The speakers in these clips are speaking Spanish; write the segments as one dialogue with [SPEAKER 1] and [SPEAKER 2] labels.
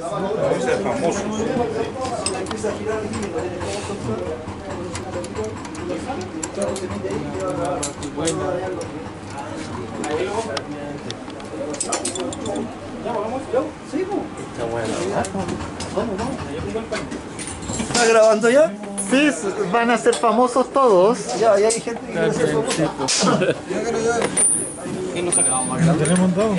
[SPEAKER 1] Vamos a ser famosos.
[SPEAKER 2] ¿Está grabando ya?
[SPEAKER 3] Sí, van a ser famosos todos.
[SPEAKER 2] Ya, ya hay gente que quiere ser famosa.
[SPEAKER 3] Tenemos dos.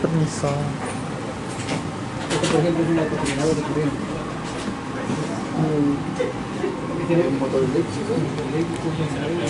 [SPEAKER 3] Permiso.
[SPEAKER 4] Esto, por ejemplo, es una de un motor eléctrico, eléctrico, eléctrico,